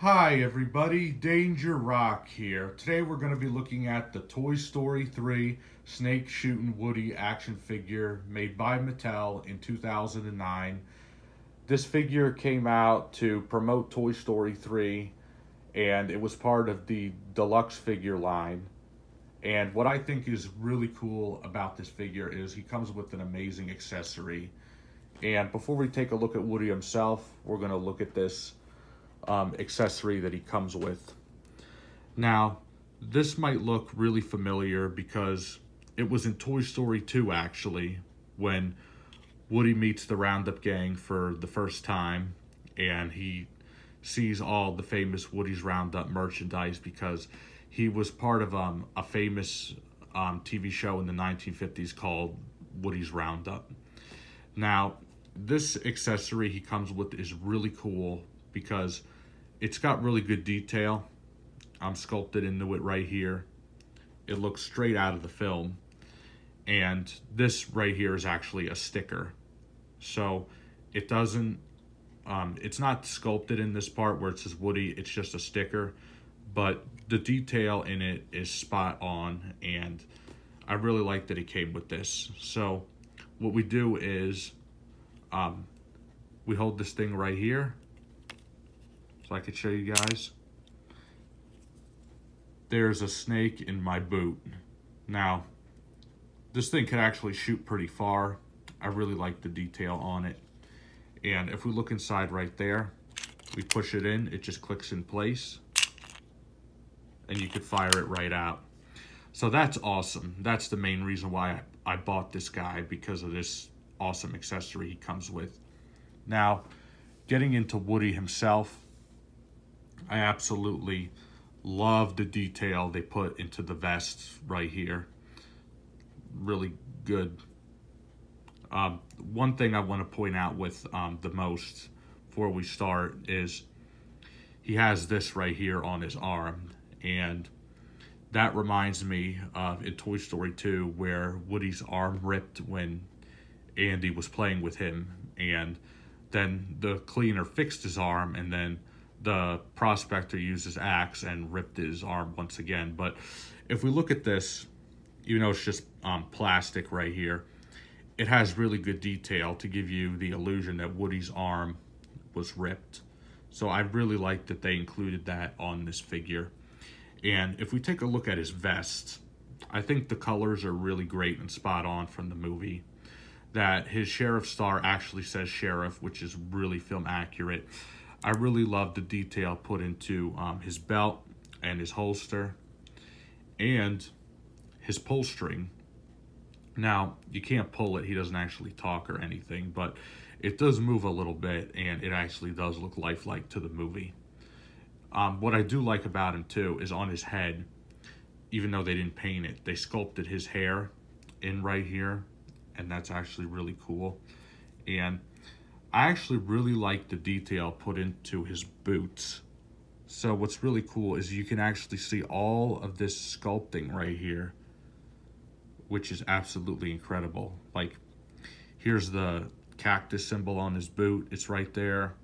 Hi everybody, Danger Rock here. Today we're going to be looking at the Toy Story 3 Snake Shooting Woody action figure made by Mattel in 2009. This figure came out to promote Toy Story 3 and it was part of the deluxe figure line. And what I think is really cool about this figure is he comes with an amazing accessory. And before we take a look at Woody himself, we're going to look at this um, accessory that he comes with. Now, this might look really familiar because it was in Toy Story 2 actually when Woody meets the Roundup gang for the first time and he sees all the famous Woody's Roundup merchandise because he was part of um, a famous um, TV show in the 1950s called Woody's Roundup. Now, this accessory he comes with is really cool because it's got really good detail. I'm sculpted into it right here. It looks straight out of the film. And this right here is actually a sticker. So it doesn't, um, it's not sculpted in this part where it says Woody, it's just a sticker. But the detail in it is spot on and I really like that it came with this. So what we do is um, we hold this thing right here so I could show you guys. There's a snake in my boot. Now, this thing could actually shoot pretty far. I really like the detail on it. And if we look inside right there, we push it in, it just clicks in place. And you could fire it right out. So that's awesome. That's the main reason why I, I bought this guy because of this awesome accessory he comes with. Now, getting into Woody himself, I absolutely love the detail they put into the vests right here. Really good. Um, one thing I want to point out with um, the most before we start is he has this right here on his arm and that reminds me of in Toy Story 2 where Woody's arm ripped when Andy was playing with him and then the cleaner fixed his arm and then the prospector used his axe and ripped his arm once again. But if we look at this, you know it's just um, plastic right here, it has really good detail to give you the illusion that Woody's arm was ripped. So I really like that they included that on this figure. And if we take a look at his vest, I think the colors are really great and spot on from the movie. That his sheriff star actually says sheriff, which is really film accurate. I really love the detail put into um, his belt and his holster and his pull string. Now, you can't pull it. He doesn't actually talk or anything, but it does move a little bit and it actually does look lifelike to the movie. Um, what I do like about him too is on his head, even though they didn't paint it, they sculpted his hair in right here and that's actually really cool. And I actually really like the detail put into his boots. So what's really cool is you can actually see all of this sculpting right here, which is absolutely incredible. Like, here's the cactus symbol on his boot. It's right there.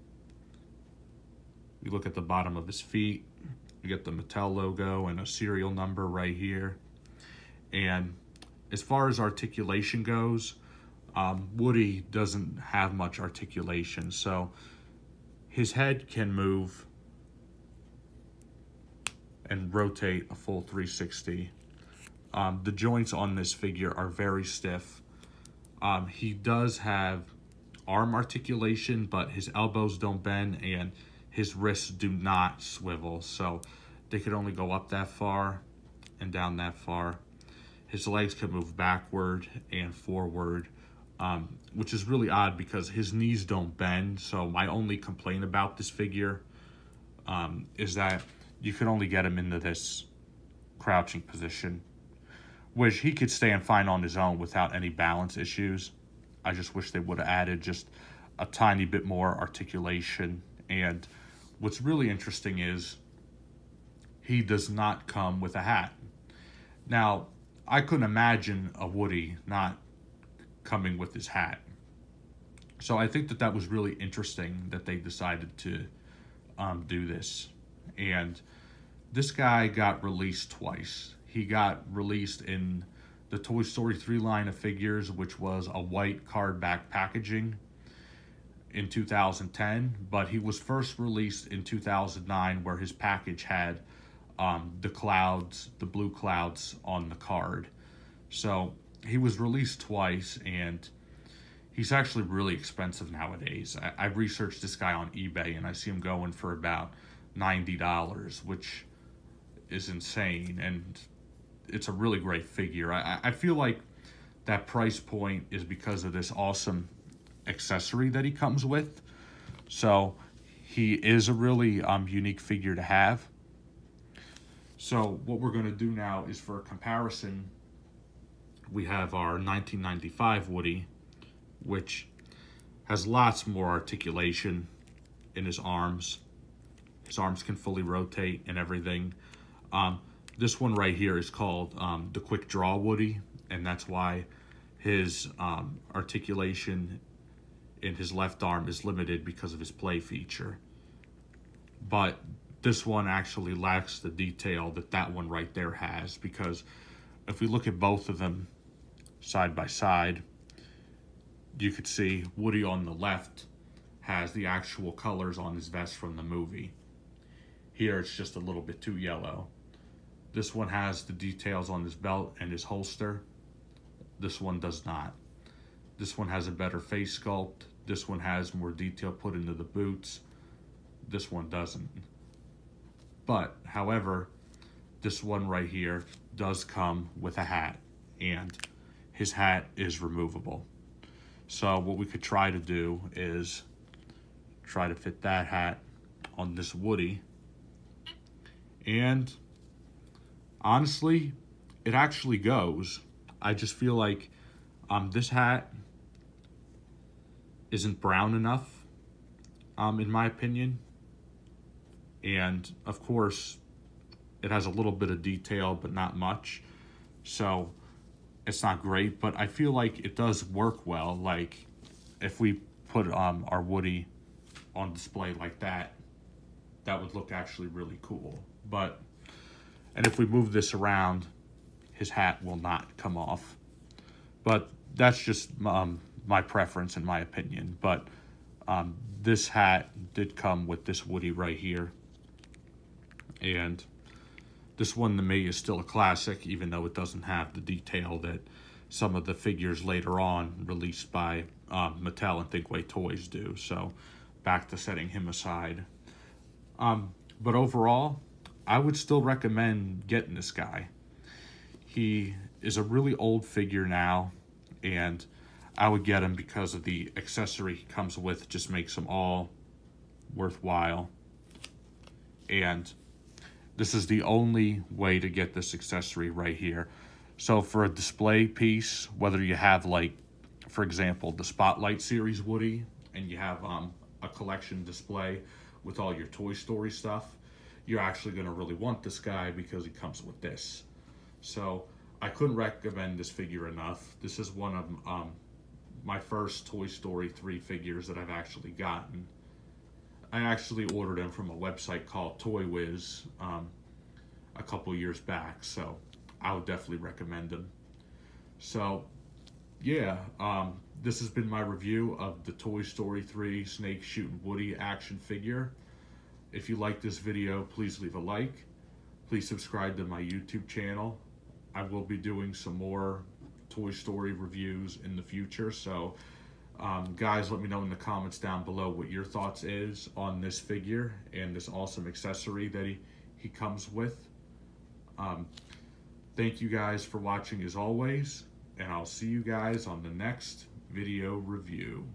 You look at the bottom of his feet. You get the Mattel logo and a serial number right here. And as far as articulation goes, um, Woody doesn't have much articulation, so his head can move and rotate a full 360. Um, the joints on this figure are very stiff. Um, he does have arm articulation, but his elbows don't bend and his wrists do not swivel. So they could only go up that far and down that far. His legs can move backward and forward um, which is really odd because his knees don't bend. So my only complaint about this figure um, is that you can only get him into this crouching position, which he could stand fine on his own without any balance issues. I just wish they would have added just a tiny bit more articulation. And what's really interesting is he does not come with a hat. Now, I couldn't imagine a Woody not coming with his hat. So I think that that was really interesting that they decided to um, do this. And this guy got released twice. He got released in the Toy Story 3 line of figures, which was a white card back packaging in 2010, but he was first released in 2009 where his package had um, the clouds, the blue clouds on the card. So he was released twice and he's actually really expensive nowadays. I, have researched this guy on eBay and I see him going for about $90, which is insane. And it's a really great figure. I, I feel like that price point is because of this awesome accessory that he comes with. So he is a really um, unique figure to have. So what we're going to do now is for a comparison, we have our 1995 Woody, which has lots more articulation in his arms. His arms can fully rotate and everything. Um, this one right here is called um, the Quick Draw Woody, and that's why his um, articulation in his left arm is limited because of his play feature. But this one actually lacks the detail that that one right there has because if we look at both of them side by side, you could see Woody on the left has the actual colors on his vest from the movie. Here it's just a little bit too yellow. This one has the details on his belt and his holster. This one does not. This one has a better face sculpt. This one has more detail put into the boots. This one doesn't. But, however, this one right here does come with a hat. And his hat is removable. So what we could try to do is try to fit that hat on this Woody. And honestly, it actually goes. I just feel like um, this hat isn't brown enough, um, in my opinion. And of course, it has a little bit of detail, but not much. So it's not great, but I feel like it does work well. Like if we put um, our Woody on display like that, that would look actually really cool. But and if we move this around, his hat will not come off. But that's just um, my preference and my opinion. But um, this hat did come with this Woody right here. And this one to me is still a classic, even though it doesn't have the detail that some of the figures later on released by um, Mattel and Thinkway Toys do. So back to setting him aside. Um, but overall, I would still recommend getting this guy. He is a really old figure now, and I would get him because of the accessory he comes with just makes him all worthwhile. And this is the only way to get this accessory right here. So for a display piece, whether you have like, for example, the Spotlight Series Woody, and you have um, a collection display with all your Toy Story stuff, you're actually going to really want this guy because he comes with this. So I couldn't recommend this figure enough. This is one of um, my first Toy Story 3 figures that I've actually gotten. I actually ordered them from a website called Toy Wiz um, a couple years back, so I would definitely recommend them. So, yeah, um, this has been my review of the Toy Story 3 Snake Shooting Woody action figure. If you like this video, please leave a like. Please subscribe to my YouTube channel. I will be doing some more Toy Story reviews in the future. So, um, guys, let me know in the comments down below what your thoughts is on this figure and this awesome accessory that he, he comes with. Um, thank you guys for watching as always, and I'll see you guys on the next video review.